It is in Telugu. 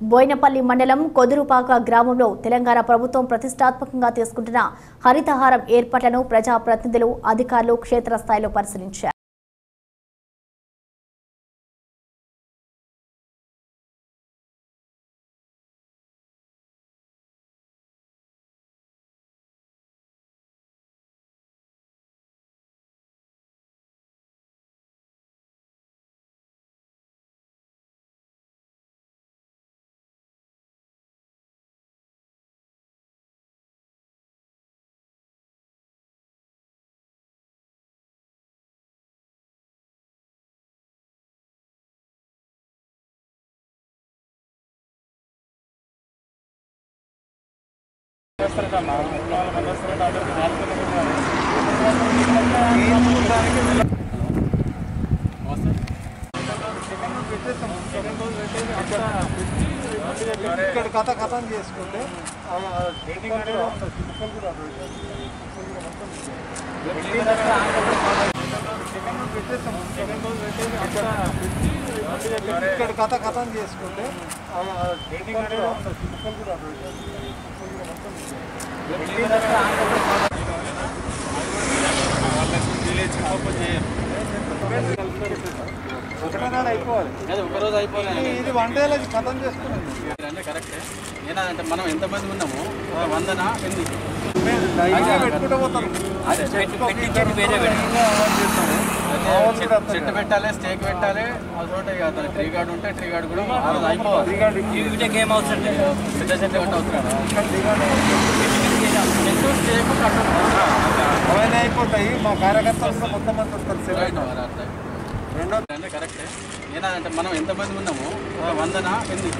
బోయినపల్లి మండలం కొదురుపాక గ్రామంలో తెలంగాణ ప్రభుత్వం ప్రతిష్టాత్మకంగా తీసుకుంటున్న హరితహారం ఏర్పాట్లను ప్రజాప్రతినిధులు అధికారులు క్షేత్రస్థాయిలో పరిశీలించారు. ఇక్కడ కథ కథం చేసుకుంటే ఆ, ఇక్కడ కూడా ఇక్కడ కథ కథం చేసుకుంటే నాడు అయిపోవాలి? అది ఒక రోజు అయిపోలేదు ఇది- ఇది వన్ డేలో కథం చేసుకున్నాం. అంటే కరెక్టే. ఏనాదంటే మనం ఎంతమంది ఉన్నాము? వందన? ఎన్ని పెట్టుకుంటూ పోతాం. వేరే. చెట్టు పెట్టాలి స్టేక్ పెట్టాలి. ఇక దాని ట్రీ గార్డ్ ఉంటే ట్రీ గార్డ్ కూడా అయిపోవాలి. ఏం అవసరం పెద్ద చెట్టు అవసరం స్టేక్ అవన్నీ అయిపోతాయి. మా కార్యకర్తలు మొత్తం అంతా వస్తారు. అట్లా. రెండో అంటే కరెక్టే. ఏనాదంటే మనం ఎంతమంది ఉన్నాము వందన ఎన్ని